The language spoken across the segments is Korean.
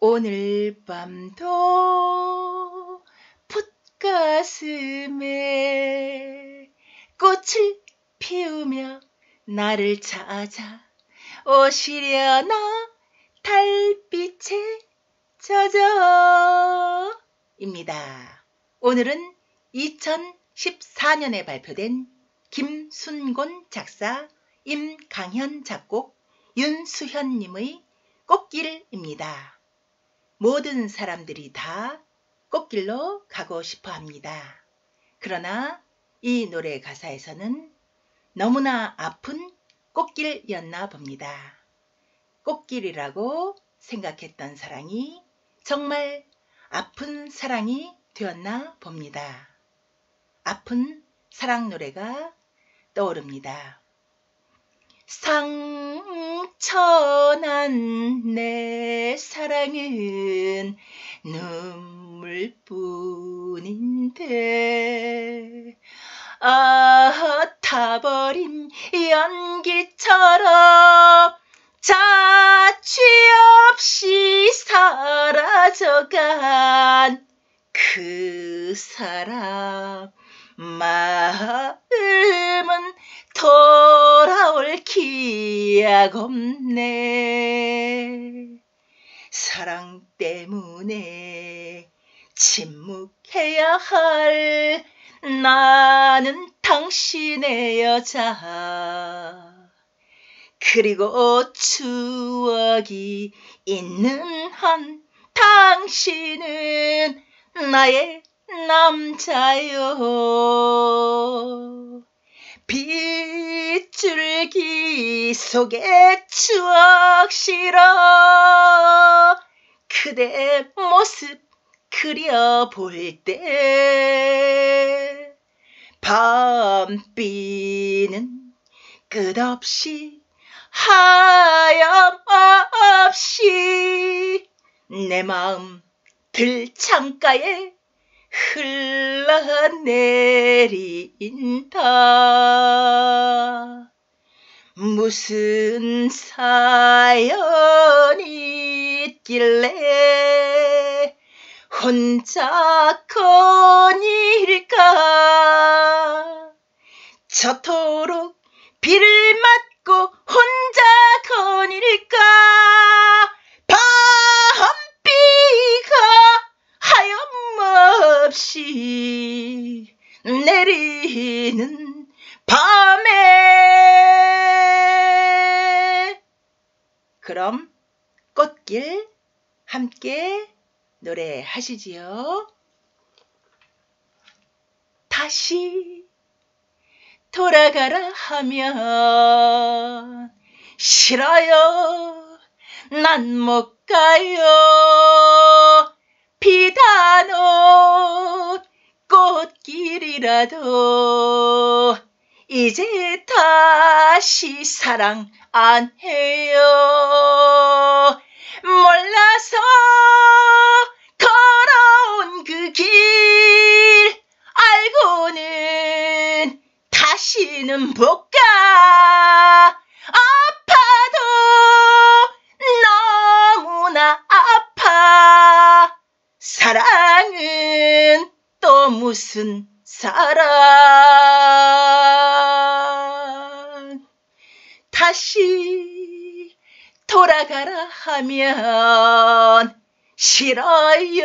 오늘 밤도 풋가슴에 꽃을 피우며 나를 찾아 오시려나 달빛에 젖어 입니다. 오늘은 2014년에 발표된 김순곤 작사, 임강현 작곡, 윤수현님의 꽃길입니다. 모든 사람들이 다 꽃길로 가고 싶어 합니다. 그러나 이 노래 가사에서는 너무나 아픈 꽃길이었나 봅니다. 꽃길이라고 생각했던 사랑이 정말 아픈 사랑이 되었나 봅니다. 아픈 사랑 노래가 떠오릅니다. 상 처난 내 사랑은 눈물뿐인데 아 타버린 연기처럼 자취 없이 사라져간 그 사람 마 음은 돌아올 기약 없네. 사랑 때문에 침묵해야 할 나는 당신의 여자. 그리고 추억이 있는 한 당신은 나의 남자요 빗줄기 속에 추억 실어 그대 모습 그려볼 때 밤비는 끝없이 하염없이 내 마음 들창가에 흘러내린다. 무슨 사연이 있길래 혼자 거닐까 저토록 비를 맞 내리는 밤에 그럼 꽃길 함께 노래하시지요. 다시 돌아가라 하면 싫어요. 난 못 가요. 비단 옷 꽃길이라도 이제 다시 사랑 안 해요. 몰라서 걸어온 그 길 알고는 다시는 못 가. 또 무슨 사랑. 다시 돌아가라 하면 싫어요.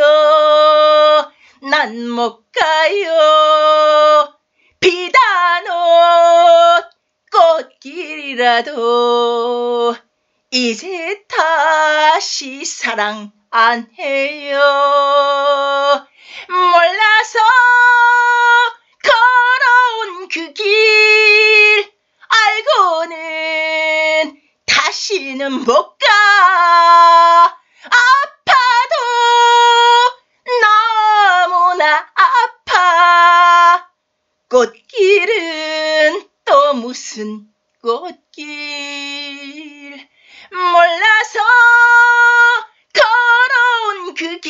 난 못 가요. 비단 옷 꽃길이라도 이제 다시 사랑 안 해요. 몰라서 걸어온 그 길 알고는 다시는 못 가. 아파도 너무나 아파. 꽃길은 또 무슨 꽃길. 몰라서 걸어온 그 길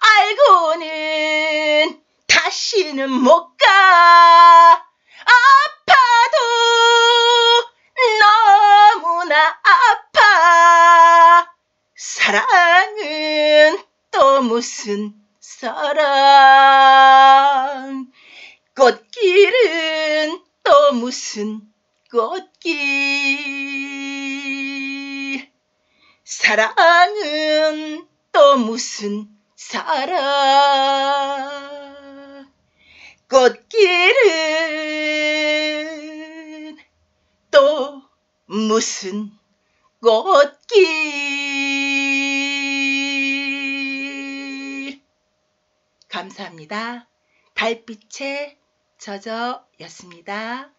알고는 다시는 못 가. 아파도 너무나 아파. 사랑 또 무슨 사랑 꽃길은 또 무슨 꽃길 사랑은 또 무슨 사랑 꽃길은 또 무슨 꽃길 감사합니다. 달빛에 젖어였습니다.